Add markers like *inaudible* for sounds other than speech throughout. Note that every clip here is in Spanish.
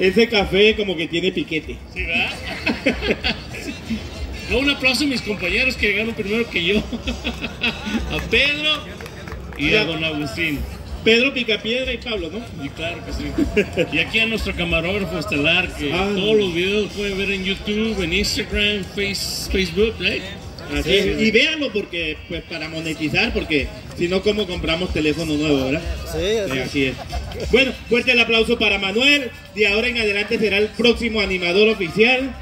Ese café como que tiene piquete. ¿Sí, verdad? No, un aplauso a mis compañeros que llegaron primero que yo. A Pedro y a don Agustín. Pedro Picapiedra y Pablo, ¿no? Y claro que sí. Y aquí a nuestro camarógrafo estelar, que Ah. todos los videos pueden ver en YouTube, en Instagram, face, Facebook, right? Así es. Y véanlo porque, pues para monetizar, porque si no, ¿cómo compramos teléfono nuevo, verdad? Sí, Sí, así es. Bueno, fuerte el aplauso para Manuel. De ahora en adelante será el próximo animador oficial.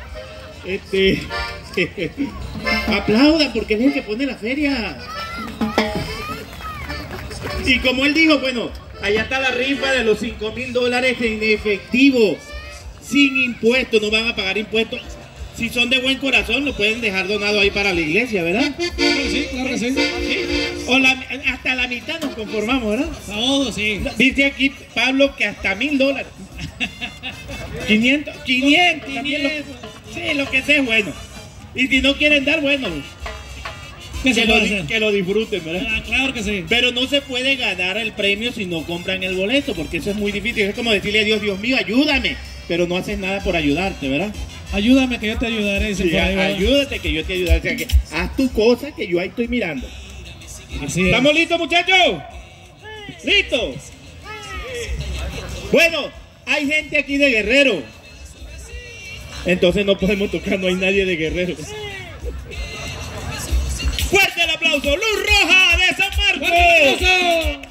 Este. *laughs* Aplaudan porque es el que pone la feria. Y como él dijo, bueno, allá está la rifa de los 5 mil dólares en efectivo, sin impuestos, no van a pagar impuestos. Si son de buen corazón, lo pueden dejar donado ahí para la iglesia, ¿verdad? Sí, claro que sí. Sí. O la- hasta la mitad nos conformamos, ¿verdad? Todo, sí. Dice aquí Pablo que hasta mil dólares. 500, 500, también lo- sí, lo que sea es bueno. Y si no quieren dar, bueno, ¿Qué se que lo, que lo disfruten, ¿verdad? Ah, claro que sí. Pero no se puede ganar el premio si no compran el boleto, porque eso es muy difícil. Es como decirle a Dios, Dios mío, ayúdame. Pero no haces nada por ayudarte, ¿verdad? Ayúdame que yo te ayudaré. dice Sí, por ahí, ¿verdad? ayúdate que yo te ayudaré. O sea, que haz tu cosa que yo ahí estoy mirando. Así es. ¿Estamos listos, muchachos? ¿Listos? Bueno, hay gente aquí de Guerrero. Entonces no podemos tocar, no hay nadie de Guerrero. Fuerte el aplauso, Luz Roja de San Marcos.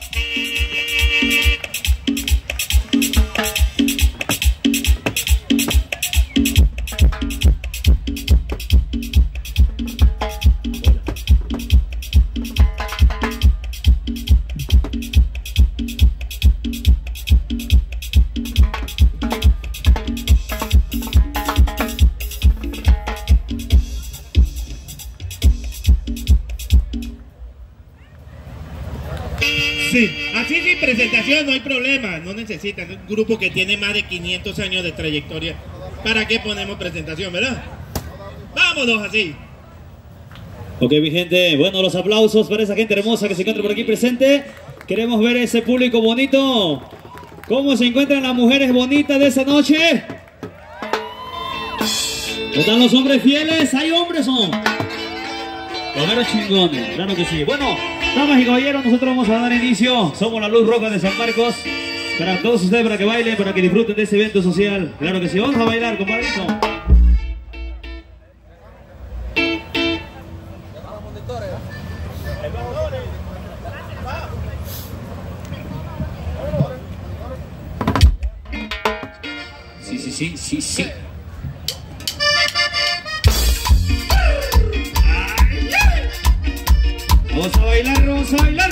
Presentación no hay problema, no necesitan. Un grupo que tiene más de 500 años de trayectoria. ¿Para qué ponemos presentación, verdad? Vámonos así. Ok, mi gente, bueno, los aplausos para esa gente hermosa que se encuentra por aquí presente. Queremos ver ese público bonito. ¿Cómo se encuentran las mujeres bonitas de esa noche? ¿Están los hombres fieles? ¿Hay hombres o no? Los chingones, claro que sí. Bueno, damas y caballeros, nosotros vamos a dar inicio. Somos la Luz Roja de San Marcos. Para todos ustedes, para que bailen, para que disfruten de ese evento social. Claro que sí, vamos a bailar, compadrito. Sí, sí, sí, sí, sí. Vamos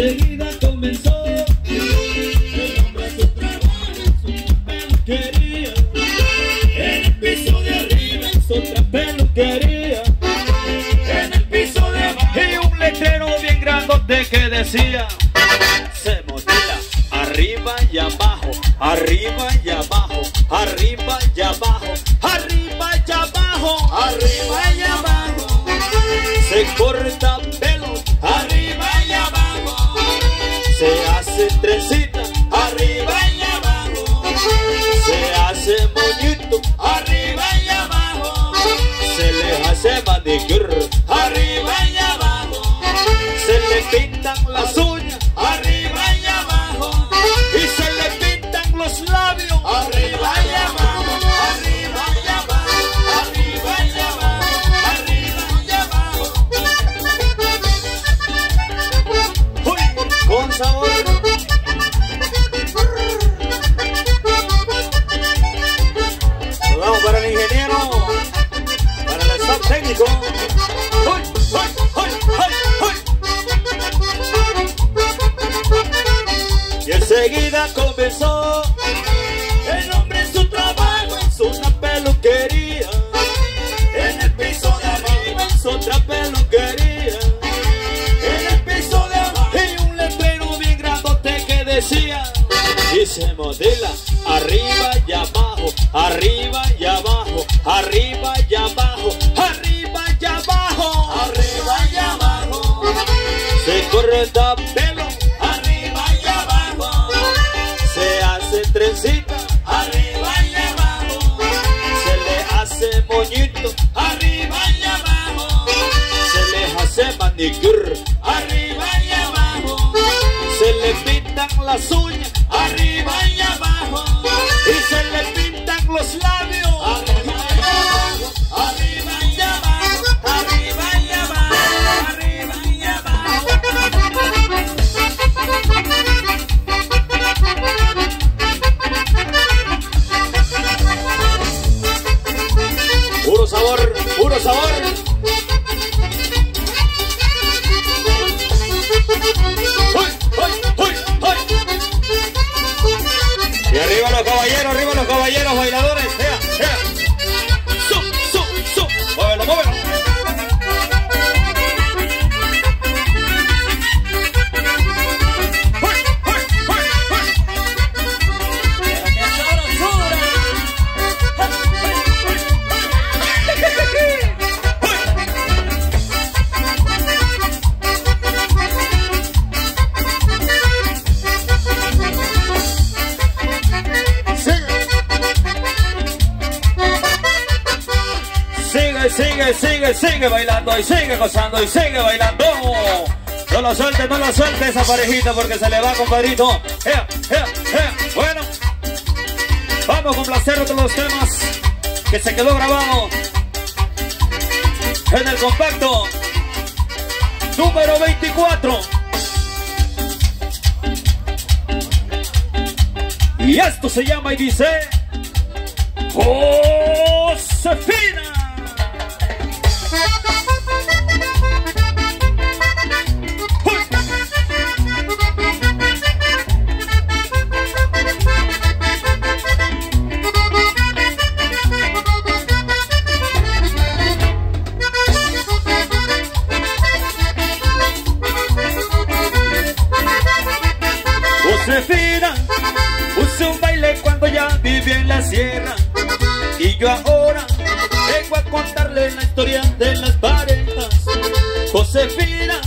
Seguida comenzó. El hombre su trabajo en su peluquería. En el piso de arriba es otra peluquería. En el piso de abajo. Y un letrero bien grandote que decía. Se motila arriba y abajo. Arriba y abajo. Arriba y abajo. Arriba y abajo. Arriba y abajo. Se corre Arriba y abajo, arriba y abajo, arriba y abajo, arriba y abajo, arriba y abajo. Se corre da pelo, arriba y abajo. Se hace trencita, arriba y abajo. Se le hace moñito, arriba y abajo. Se le hace manicure, arriba y abajo. Se le pintan las uñas arriba y abajo, y se le pintan los labios, arriba y arriba y abajo, arriba y abajo, arriba y abajo. Puro sabor, puro sabor. caballeros bailadores. sigue, sigue, sigue, bailando y sigue gozando y sigue bailando. No lo suelte, no lo suelte esa parejita porque se le va, compadrito. Eh, eh, eh. Bueno, vamos con placer con los temas que se quedó grabado en el compacto número 24. Y esto se llama y dice... Josefina. Josefina puse un baile cuando ya vivía en la sierra y yo ahora vengo a contarle la historia de las parejas. Josefina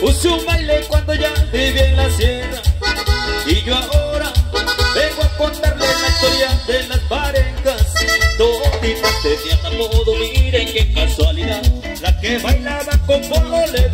puse un baile cuando ya vivía en la sierra y yo ahora vengo a contarle la historia de las parejas. Toditas tenían apodo, miren qué casualidad, la que bailaba con Pole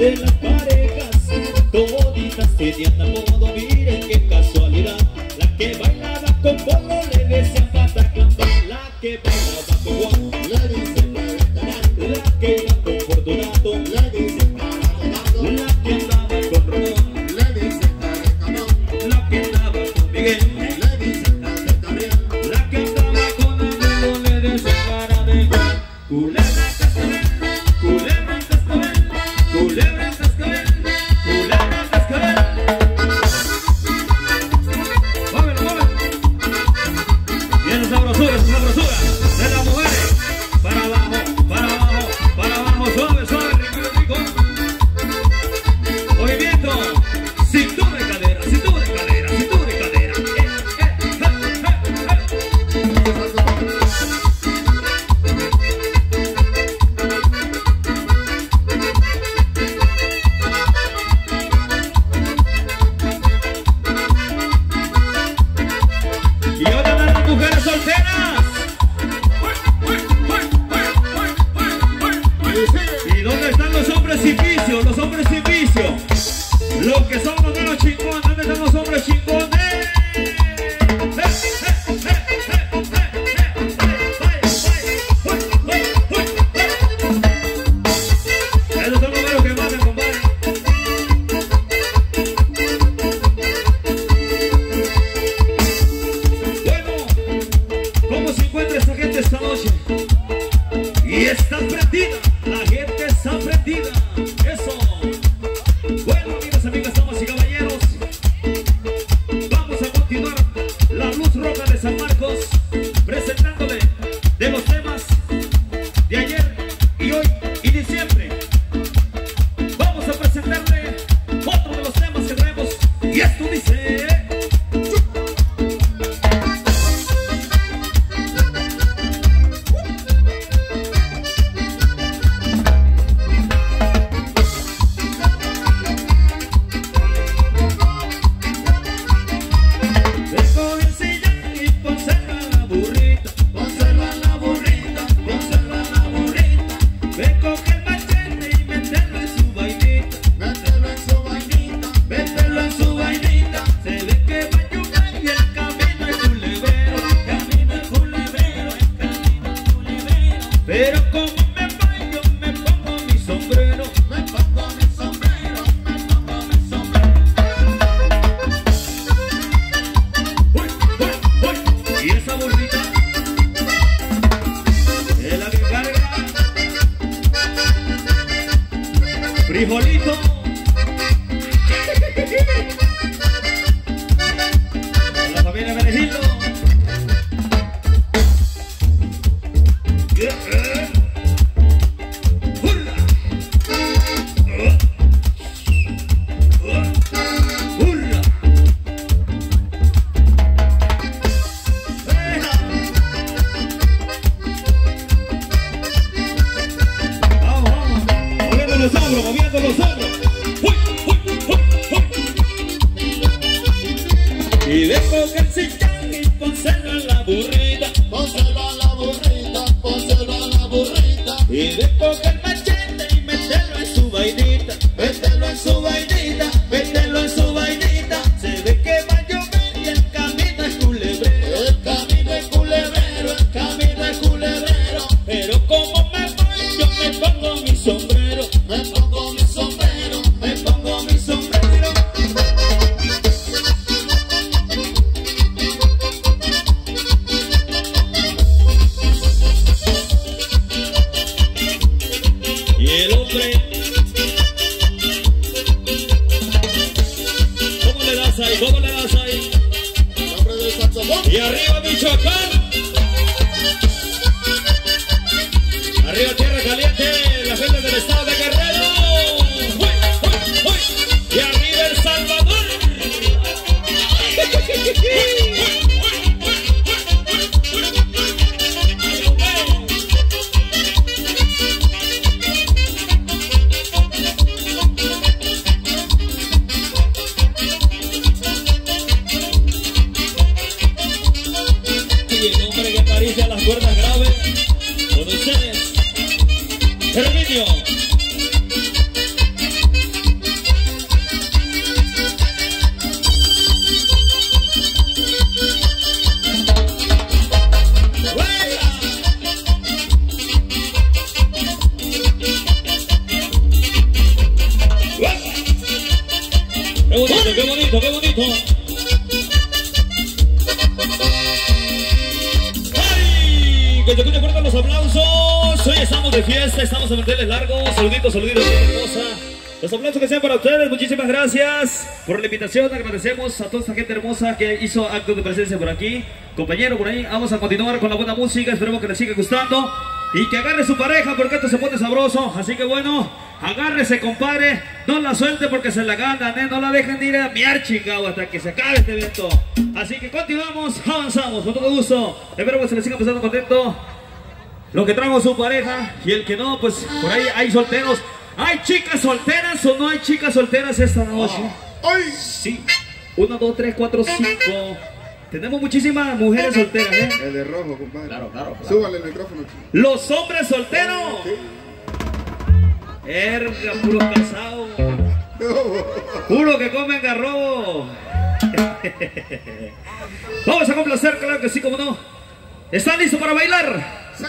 de las parejas, toditas tenían amor. Yeah. Let's go. invitación. Agradecemos a toda esta gente hermosa que hizo actos de presencia por aquí. Compañero, por ahí vamos a continuar con la buena música. Esperemos que les siga gustando y que agarre su pareja porque esto se pone sabroso. Así que bueno, agárrese, compadre. No la suelte porque se la ganan, ¿eh? No la dejen ir a miar chingado hasta que se acabe este evento. Así que continuamos, avanzamos con todo gusto. Espero pues, que se les siga pasando contento. Lo que trajo su pareja y el que no, pues por ahí hay solteros. ¿Hay chicas solteras o no hay chicas solteras esta noche? Sí. 1, 2, 3, 4, 5. Tenemos muchísimas mujeres solteras, ¿eh? El de rojo, compadre. Claro, claro. claro. Súbale el micrófono. Chico. Los hombres solteros. Sí. Erga, puro casado. No. Puro que comen garrobo. Vamos a complacer, claro que sí, como no. ¿Están listos para bailar? Sí.